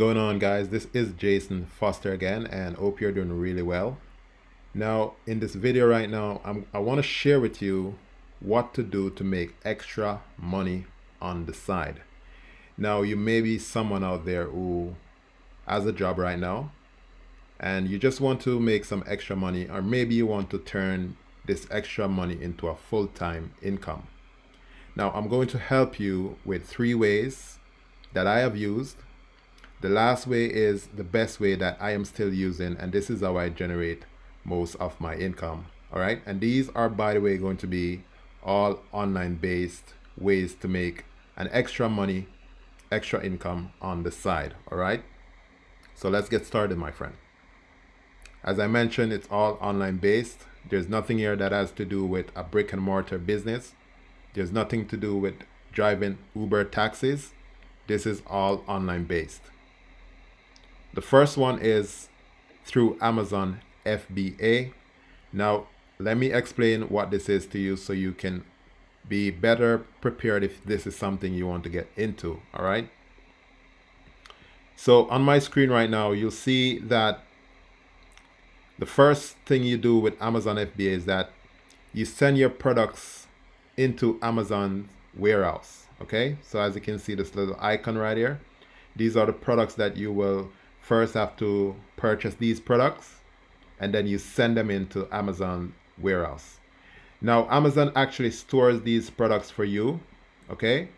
going on guys? This is Jason Foster again and hope you're doing really well. Now in this video right now I'm, I want to share with you what to do to make extra money on the side. Now you may be someone out there who has a job right now and you just want to make some extra money or maybe you want to turn this extra money into a full-time income. Now I'm going to help you with three ways that I have used the last way is the best way that I am still using and this is how I generate most of my income. All right. And these are, by the way, going to be all online based ways to make an extra money, extra income on the side. All right. So let's get started, my friend. As I mentioned, it's all online based. There's nothing here that has to do with a brick and mortar business. There's nothing to do with driving Uber taxis. This is all online based. The first one is through Amazon FBA. Now, let me explain what this is to you so you can be better prepared if this is something you want to get into. All right. So on my screen right now, you'll see that the first thing you do with Amazon FBA is that you send your products into Amazon warehouse. Okay. So as you can see this little icon right here, these are the products that you will first have to purchase these products and then you send them into Amazon warehouse. Now Amazon actually stores these products for you, okay?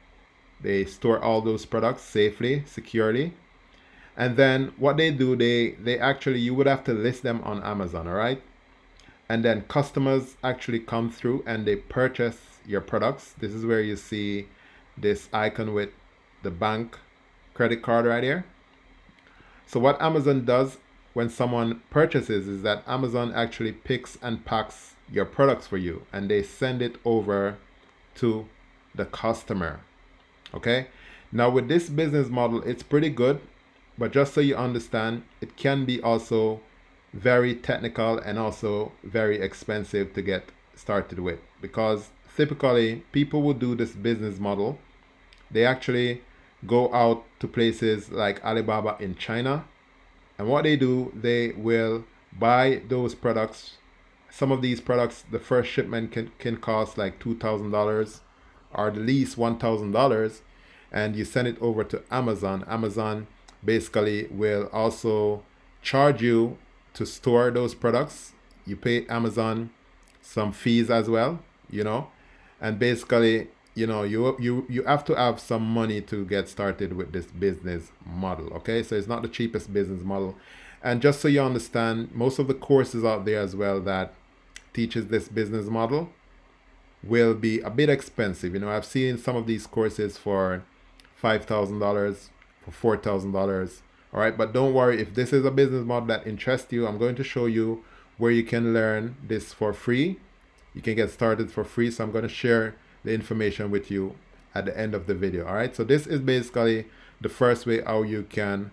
They store all those products safely, securely. And then what they do, they they actually you would have to list them on Amazon, all right? And then customers actually come through and they purchase your products. This is where you see this icon with the bank credit card right here. So what Amazon does when someone purchases is that Amazon actually picks and packs your products for you and they send it over to the customer. Okay? Now with this business model, it's pretty good, but just so you understand, it can be also very technical and also very expensive to get started with because typically people will do this business model. They actually go out to places like Alibaba in China. And what they do, they will buy those products. Some of these products, the first shipment can, can cost like $2,000 or the least $1,000. And you send it over to Amazon. Amazon basically will also charge you to store those products. You pay Amazon some fees as well, you know, and basically you know you you you have to have some money to get started with this business model okay? So it's not the cheapest business model. And just so you understand most of the courses out there as well that teaches this business model will be a bit expensive. You know i've seen some of these courses for five thousand dollars for four thousand dollars all right? But don't worry if this is a business model that interests you i'm going to show you where you can learn this for free. You can get started for free so i'm going to share the information with you at the end of the video all right? So this is basically the first way how you can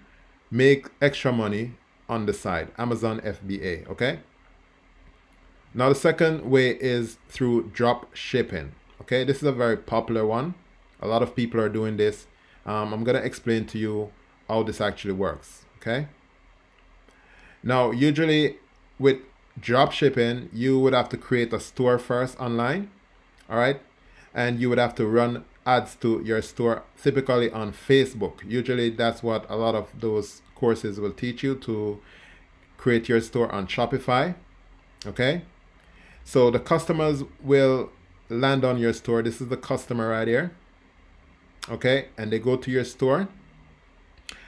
make extra money on the side amazon fba okay? Now the second way is through drop shipping okay? This is a very popular one. A lot of people are doing this. Um, i'm going to explain to you how this actually works okay? Now usually with drop shipping you would have to create a store first online all right and you would have to run ads to your store typically on Facebook. Usually that's what a lot of those courses will teach you to create your store on Shopify. Okay? So the customers will land on your store. This is the customer right here. Okay? And they go to your store.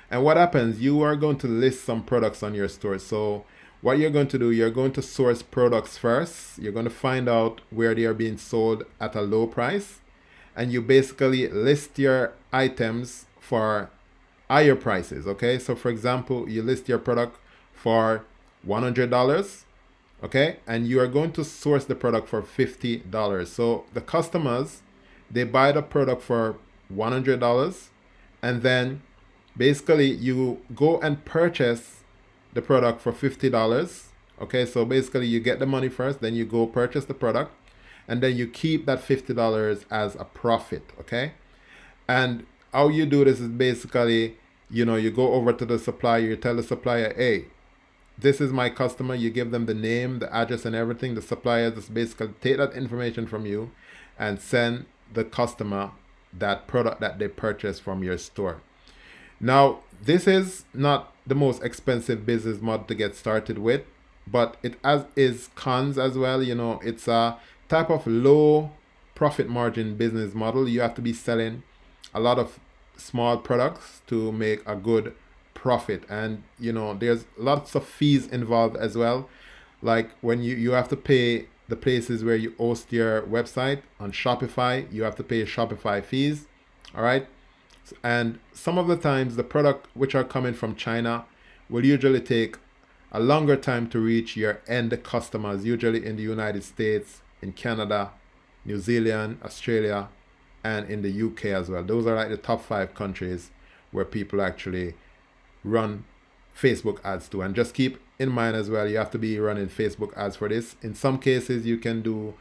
And what happens? You are going to list some products on your store. So what you're going to do, you're going to source products first. You're going to find out where they are being sold at a low price. And you basically list your items for higher prices. Okay. So for example, you list your product for $100. Okay. And you are going to source the product for $50. So the customers, they buy the product for $100. And then basically you go and purchase the product for $50. Okay, so basically you get the money first, then you go purchase the product, and then you keep that $50 as a profit. Okay, and how you do this is basically you know, you go over to the supplier, you tell the supplier, hey, this is my customer. You give them the name, the address, and everything. The supplier just basically take that information from you and send the customer that product that they purchased from your store. Now, this is not the most expensive business model to get started with, but it has is cons as well. You know, it's a type of low profit margin business model. You have to be selling a lot of small products to make a good profit and you know there's lots of fees involved as well like when you you have to pay the places where you host your website on shopify you have to pay shopify fees all right and some of the times the product which are coming from china will usually take a longer time to reach your end customers usually in the united states in canada new zealand australia and in the uk as well those are like the top five countries where people actually run Facebook ads to. And just keep in mind as well, you have to be running Facebook ads for this. In some cases, you can do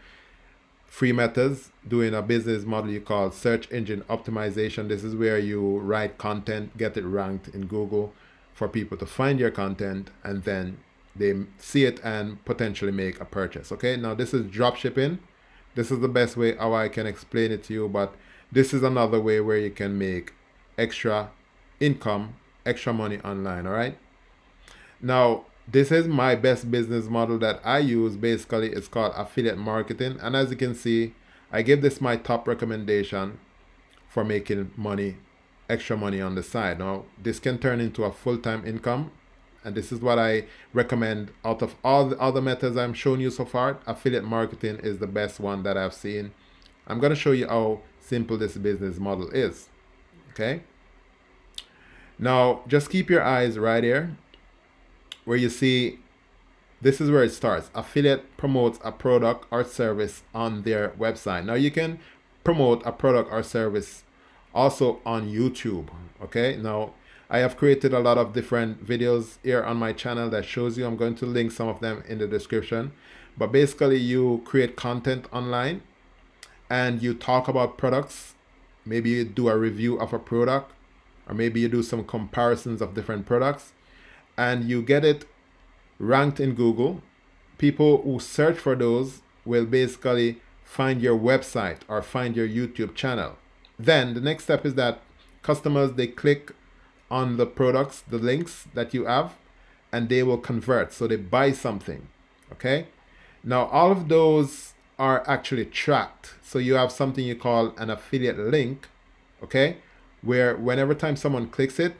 free methods doing a business model you call search engine optimization. This is where you write content, get it ranked in Google for people to find your content, and then they see it and potentially make a purchase. Okay, now this is drop shipping. This is the best way how I can explain it to you, but this is another way where you can make extra income extra money online all right now this is my best business model that i use. Basically it's called affiliate marketing. And as you can see i give this my top recommendation for making money extra money on the side. Now this can turn into a full-time income. And this is what i recommend out of all the other methods i'm showing you so far. Affiliate marketing is the best one that i've seen. I'm going to show you how simple this business model is okay? Now, just keep your eyes right here where you see this is where it starts. Affiliate promotes a product or service on their website. Now, you can promote a product or service also on YouTube. Okay, now I have created a lot of different videos here on my channel that shows you. I'm going to link some of them in the description. But basically, you create content online and you talk about products. Maybe you do a review of a product or maybe you do some comparisons of different products and you get it ranked in Google. People who search for those will basically find your website or find your YouTube channel. Then the next step is that customers they click on the products, the links that you have, and they will convert. So they buy something. Okay. Now all of those are actually tracked. So you have something you call an affiliate link. Okay where whenever time someone clicks it,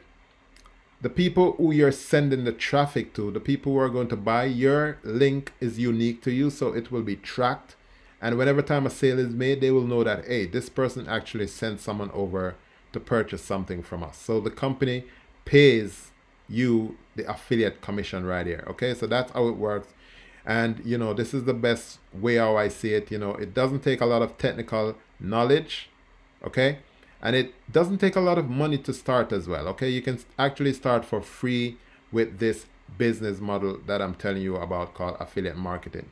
the people who you're sending the traffic to, the people who are going to buy, your link is unique to you, so it will be tracked. And whenever time a sale is made, they will know that, hey, this person actually sent someone over to purchase something from us. So the company pays you the affiliate commission right here. Okay, so that's how it works. And you know, this is the best way how I see it. You know, it doesn't take a lot of technical knowledge. Okay, and it doesn't take a lot of money to start as well okay? You can actually start for free with this business model that i'm telling you about called affiliate marketing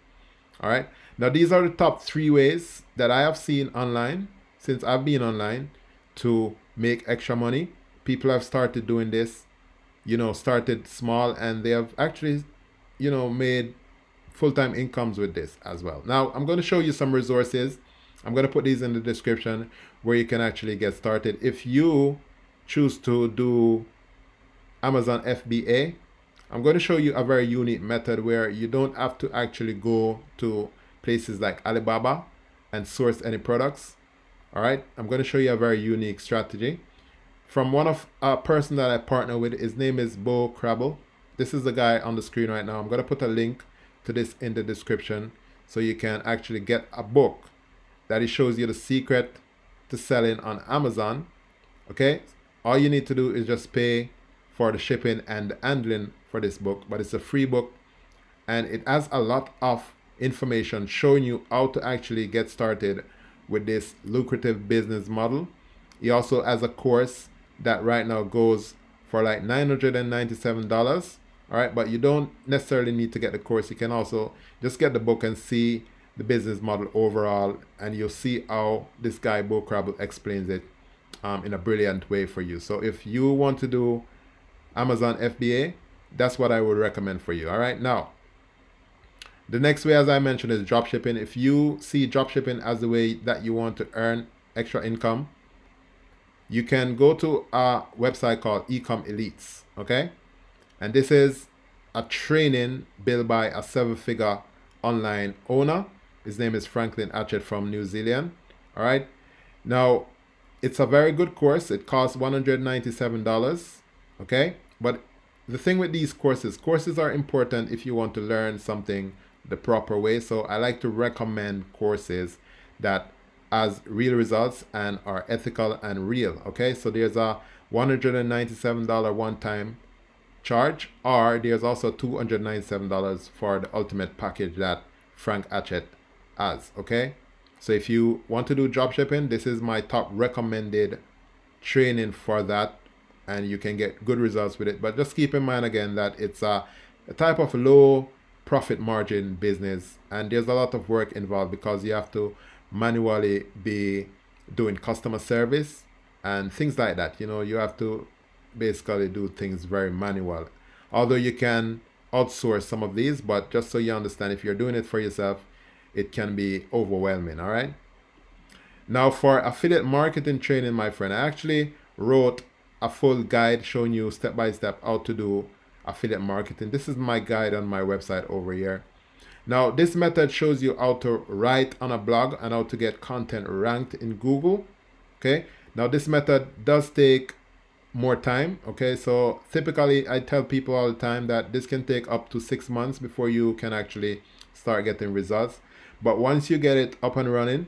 all right? Now these are the top three ways that i have seen online since i've been online to make extra money. People have started doing this you know started small and they have actually you know made full-time incomes with this as well. Now i'm going to show you some resources I'm going to put these in the description where you can actually get started. If you choose to do Amazon FBA, I'm going to show you a very unique method where you don't have to actually go to places like Alibaba and source any products. All right, I'm going to show you a very unique strategy from one of a person that I partner with. His name is Bo Crabble. This is the guy on the screen right now. I'm going to put a link to this in the description so you can actually get a book that it shows you the secret to selling on Amazon. Okay, all you need to do is just pay for the shipping and the handling for this book, but it's a free book and it has a lot of information showing you how to actually get started with this lucrative business model. He also has a course that right now goes for like $997. All right, but you don't necessarily need to get the course. You can also just get the book and see the business model overall and you'll see how this guy Bo Crabble explains it um, in a brilliant way for you. So if you want to do Amazon FBA, that's what I would recommend for you. All right. Now, the next way, as I mentioned, is dropshipping. If you see dropshipping as the way that you want to earn extra income, you can go to a website called Ecom Elites. Okay. And this is a training built by a seven figure online owner. His name is Franklin Hatchett from New Zealand. All right. Now, it's a very good course. It costs $197. Okay. But the thing with these courses, courses are important if you want to learn something the proper way. So I like to recommend courses that has real results and are ethical and real. Okay. So there's a $197 one time charge, or there's also $297 for the ultimate package that Frank Hatchett has. Okay. So if you want to do dropshipping, this is my top recommended training for that and you can get good results with it. But just keep in mind again that it's a, a type of low profit margin business and there's a lot of work involved because you have to manually be doing customer service and things like that. You know, you have to basically do things very manual. Although you can outsource some of these, but just so you understand, if you're doing it for yourself, it can be overwhelming. All right. Now, for affiliate marketing training, my friend, I actually wrote a full guide showing you step by step how to do affiliate marketing. This is my guide on my website over here. Now, this method shows you how to write on a blog and how to get content ranked in Google. Okay. Now, this method does take more time. Okay. So typically I tell people all the time that this can take up to six months before you can actually start getting results. But once you get it up and running,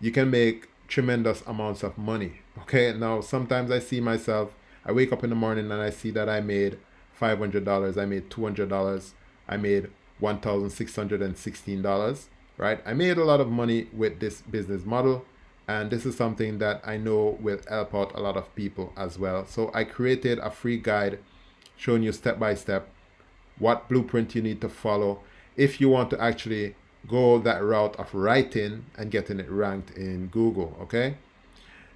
you can make tremendous amounts of money. Okay, now sometimes I see myself, I wake up in the morning and I see that I made $500, I made $200, I made $1,616, right? I made a lot of money with this business model, and this is something that I know will help out a lot of people as well. So I created a free guide showing you step by step what blueprint you need to follow if you want to actually go that route of writing and getting it ranked in Google. Okay.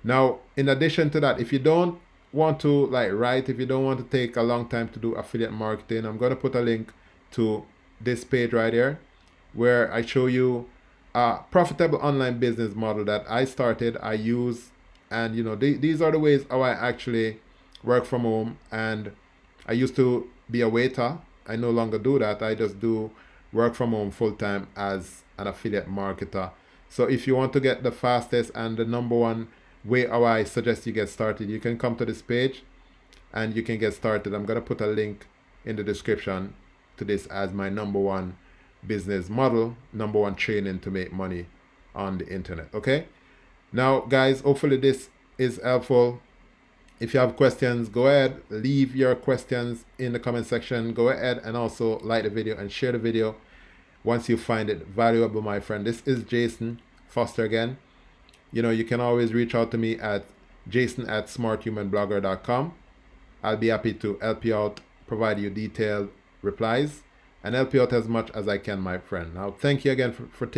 Now, in addition to that, if you don't want to like write, if you don't want to take a long time to do affiliate marketing, I'm going to put a link to this page right here where I show you a profitable online business model that I started, I use, and you know, th- these are the ways how I actually work from home. And I used to be a waiter. I no longer do that. I just do work from home full time as an affiliate marketer. So if you want to get the fastest and the number one way how I suggest you get started, you can come to this page and you can get started. I'm going to put a link in the description to this as my number one business model, number one training to make money on the internet. Okay. Now, guys, hopefully this is helpful. If you have questions, go ahead, leave your questions in the comment section. Go ahead and also like the video and share the video once you find it valuable, my friend. This is Jason Foster again. You know, you can always reach out to me at jason at smarthumanblogger.com. I'll be happy to help you out, provide you detailed replies, and help you out as much as I can, my friend. Now, thank you again for, for taking